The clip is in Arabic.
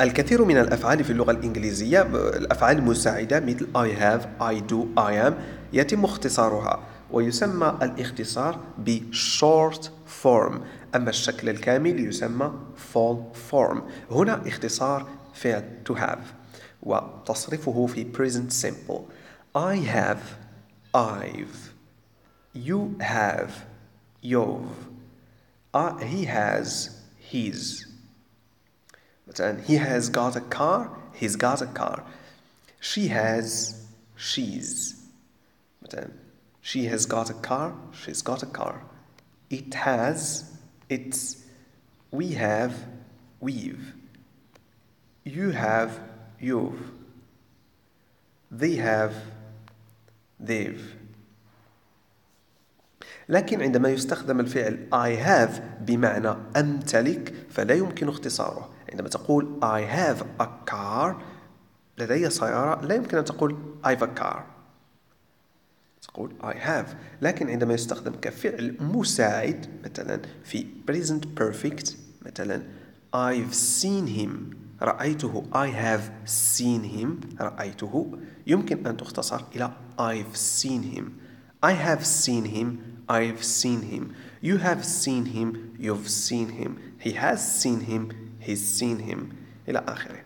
الكثير من الأفعال في اللغة الإنجليزية الأفعال المساعدة مثل I have, I do, I am يتم اختصارها ويسمى الاختصار ب short form. أما الشكل الكامل يسمى full form. هنا اختصار فعل to have وتصرفه في present simple. I have I've. You have you've. Uh, he has his. مثلا he has got a car he's got a car she has she's مثلا she has got a car she's got a car it has it's we have we've you have you've they have they've لكن عندما يستخدم الفعل I have بمعنى أمتلك فلا يمكن اختصاره عندما تقول I have a car لدي سيارة لا يمكن أن تقول I have a car تقول I have لكن عندما يستخدم كفعل مساعد مثلا في present perfect مثلا I've seen him رأيته I have seen him رأيته يمكن أن تختصر إلى I've seen him I have seen him I've seen him You have seen him You've seen him He has seen him He's seen him. إلى آخره.